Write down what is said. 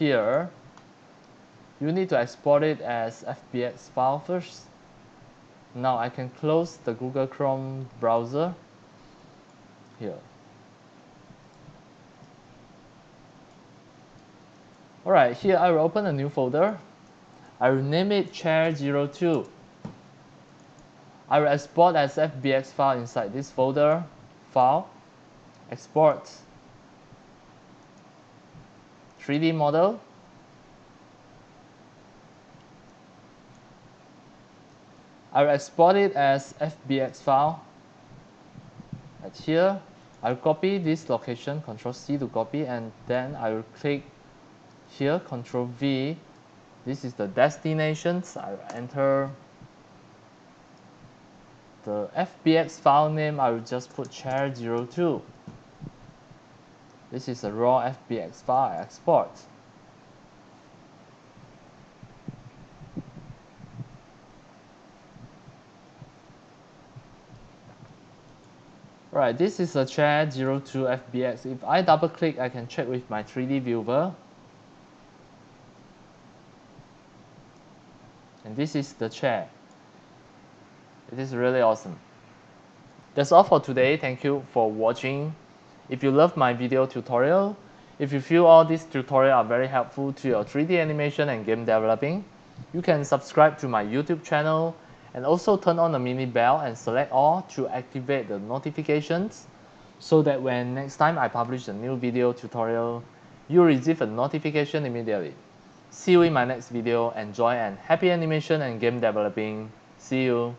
here, you need to export it as FBX file first. Now I can close the Google Chrome browser here. Alright, here I will open a new folder. I will name it chair02. I will export as FBX file inside this folder, file, export, 3D model, I will export it as FBX file. At here, I'll copy this location, Control C to copy, and then I will click here, Control V. This is the destinations. I will enter the FBX file name. I will just put chair02. This is a raw FBX file export. Right, this is a chair 02 FBX. If I double click, I can check with my 3D viewer. And this is the chair. It is really awesome. That's all for today. Thank you for watching. If you love my video tutorial, if you feel all these tutorials are very helpful to your 3D animation and game developing, you can subscribe to my YouTube channel and also turn on the mini bell and select all to activate the notifications so that when next time I publish a new video tutorial, you receive a notification immediately. See you in my next video. Enjoy and happy animation and game developing. See you.